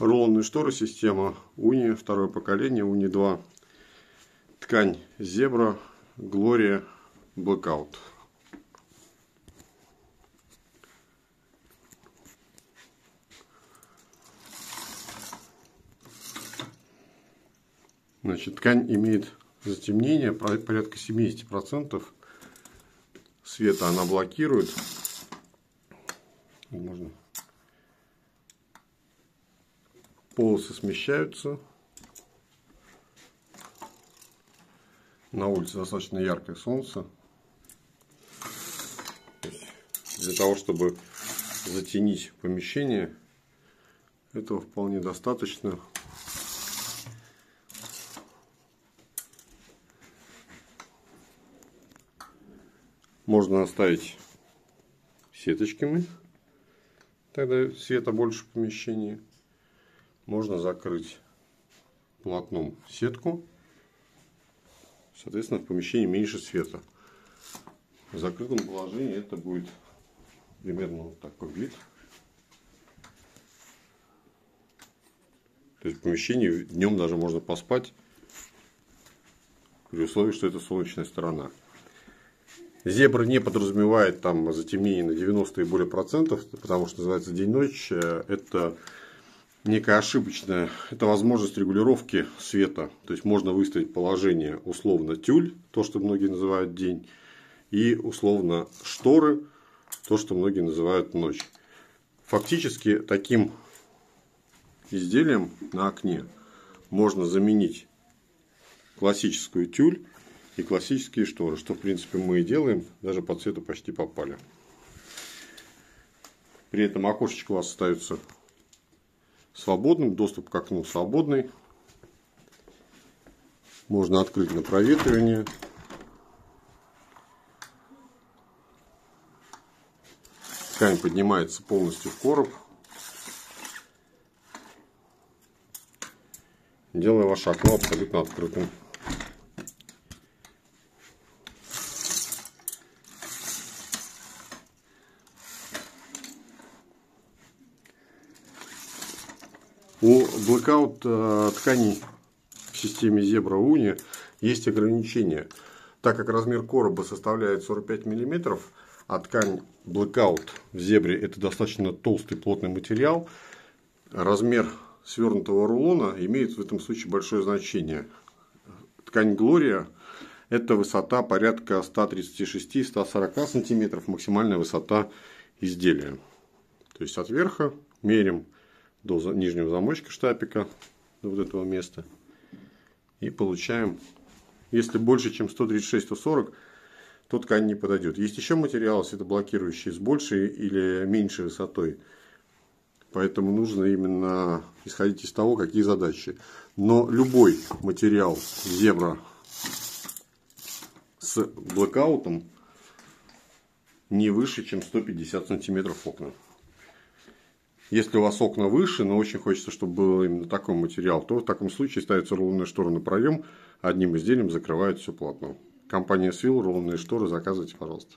Рулонные шторы система Уни, второе поколение, Уни 2. Ткань Зебра, Глория, Blackout. Значит, ткань имеет затемнение порядка 70% света она блокирует. Можно. Полосы смещаются. На улице достаточно яркое солнце. Для того, чтобы затенить помещение, этого вполне достаточно. Можно оставить сеточками, тогда света больше в помещении. Можно закрыть полотном сетку, соответственно в помещении меньше света. В закрытом положении это будет примерно вот такой вид. То есть в помещении днем даже можно поспать при условии, что это солнечная сторона. Зебра не подразумевает там затемнение на 90 и более процентов, потому что называется день-ночь. Э, это некая ошибочная, это возможность регулировки света. То есть можно выставить положение условно тюль, то, что многие называют день, и условно шторы, то, что многие называют ночь. Фактически таким изделием на окне можно заменить классическую тюль и классические шторы, что в принципе мы и делаем, даже по цвету почти попали. При этом окошечко у вас остается свободным, доступ к окну свободный. Можно открыть на проветривание. Ткань поднимается полностью в короб. Делая ваше окно абсолютно открытым. У Blackout э, тканей в системе Zebra Uni есть ограничения. Так как размер короба составляет 45 мм, а ткань Blackout в зебре это достаточно толстый плотный материал, размер свернутого рулона имеет в этом случае большое значение. Ткань Gloria это высота порядка 136-140 см, максимальная высота изделия. То есть от верха мерим до нижнего замочка штапика, до вот этого места. И получаем, если больше, чем 136-140, то ткань не подойдет. Есть еще материалы светоблокирующие с большей или меньшей высотой. Поэтому нужно именно исходить из того, какие задачи. Но любой материал зебра с блокаутом не выше, чем 150 сантиметров окна. Если у вас окна выше, но очень хочется, чтобы был именно такой материал, то в таком случае ставится рулонная штора на проем, одним изделием закрывает все плотно. Компания Свил, рулонные шторы, заказывайте, пожалуйста.